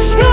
Snow